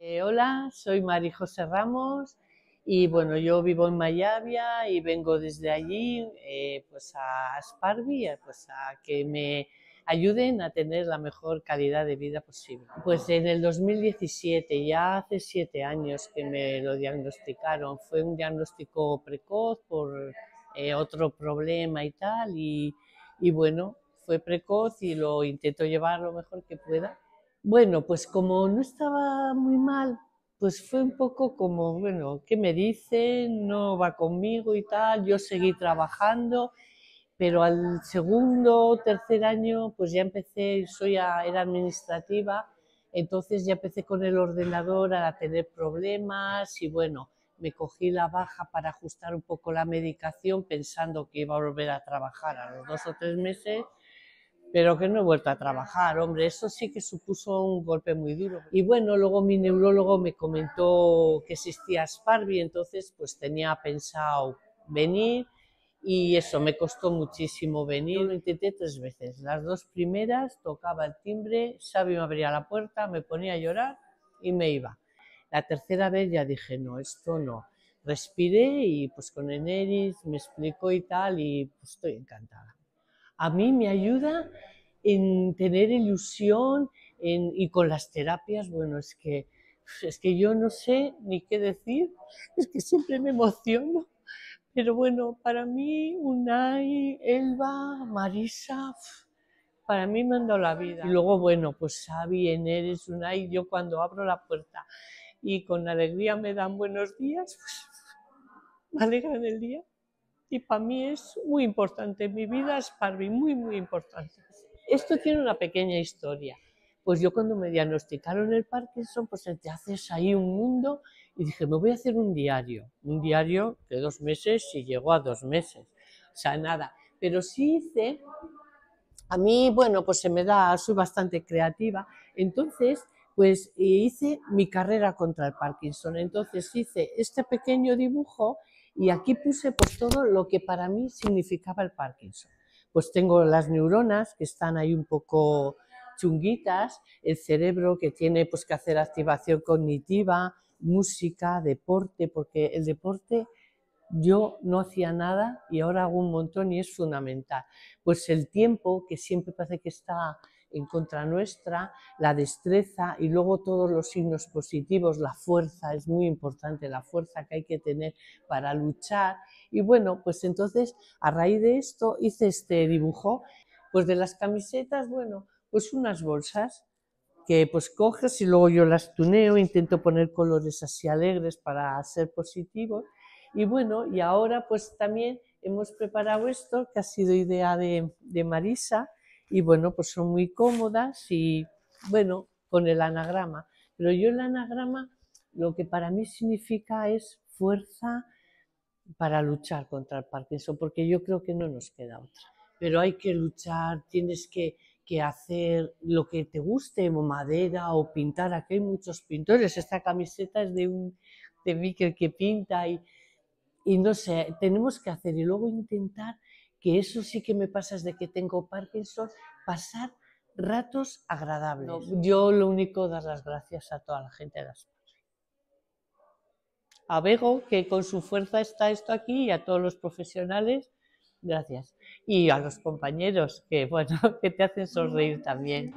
Eh, hola, soy Mari José Ramos y bueno, yo vivo en Mayavia y vengo desde allí eh, pues a Sparby, eh, pues a que me ayuden a tener la mejor calidad de vida posible. Pues en el 2017, ya hace siete años que me lo diagnosticaron, fue un diagnóstico precoz por eh, otro problema y tal, y, y bueno, fue precoz y lo intento llevar lo mejor que pueda. Bueno, pues como no estaba muy mal, pues fue un poco como, bueno, ¿qué me dicen? No va conmigo y tal. Yo seguí trabajando, pero al segundo o tercer año, pues ya empecé, soy a, era administrativa, entonces ya empecé con el ordenador a tener problemas y bueno, me cogí la baja para ajustar un poco la medicación pensando que iba a volver a trabajar a los dos o tres meses pero que no he vuelto a trabajar, hombre, eso sí que supuso un golpe muy duro. Y bueno, luego mi neurólogo me comentó que existía Sparby, entonces pues tenía pensado venir y eso me costó muchísimo venir. Lo intenté tres veces, las dos primeras tocaba el timbre, Xavi me abría la puerta, me ponía a llorar y me iba. La tercera vez ya dije, no, esto no. Respiré y pues con Eneris me explicó y tal y pues estoy encantada a mí me ayuda en tener ilusión y con las terapias, bueno, es que, es que yo no sé ni qué decir, es que siempre me emociono. Pero bueno, para mí, Unai, Elba, Marisa, para mí me han dado la vida. Y luego, bueno, pues Xavi, Eneres, Unai, yo cuando abro la puerta y con alegría me dan buenos días, me alegran el día y para mí es muy importante. Mi vida es para mí muy, muy importante. Esto tiene una pequeña historia. Pues yo cuando me diagnosticaron el Parkinson, pues te haces ahí un mundo y dije, me voy a hacer un diario. Un diario de dos meses y llegó a dos meses. O sea, nada. Pero sí hice, a mí, bueno, pues se me da, soy bastante creativa. Entonces, pues hice mi carrera contra el Parkinson. Entonces hice este pequeño dibujo y aquí puse pues todo lo que para mí significaba el Parkinson. Pues tengo las neuronas que están ahí un poco chunguitas, el cerebro que tiene pues que hacer activación cognitiva, música, deporte, porque el deporte yo no hacía nada y ahora hago un montón y es fundamental. Pues el tiempo, que siempre parece que está en contra nuestra, la destreza y luego todos los signos positivos, la fuerza, es muy importante la fuerza que hay que tener para luchar. Y bueno, pues entonces a raíz de esto hice este dibujo, pues de las camisetas, bueno, pues unas bolsas que pues coges y luego yo las tuneo, intento poner colores así alegres para ser positivos. Y bueno, y ahora pues también hemos preparado esto, que ha sido idea de, de Marisa, y bueno, pues son muy cómodas y bueno, con el anagrama. Pero yo el anagrama lo que para mí significa es fuerza para luchar contra el Parkinson, porque yo creo que no nos queda otra. Pero hay que luchar, tienes que, que hacer lo que te guste, o madera o pintar. Aquí hay muchos pintores. Esta camiseta es de un de Miquel que pinta y, y no sé, tenemos que hacer y luego intentar que eso sí que me pasa desde que tengo Parkinson, pasar ratos agradables. yo lo único dar las gracias a toda la gente de las a Bego, que con su fuerza está esto aquí, y a todos los profesionales, gracias. Y a los compañeros, que bueno, que te hacen sonreír también.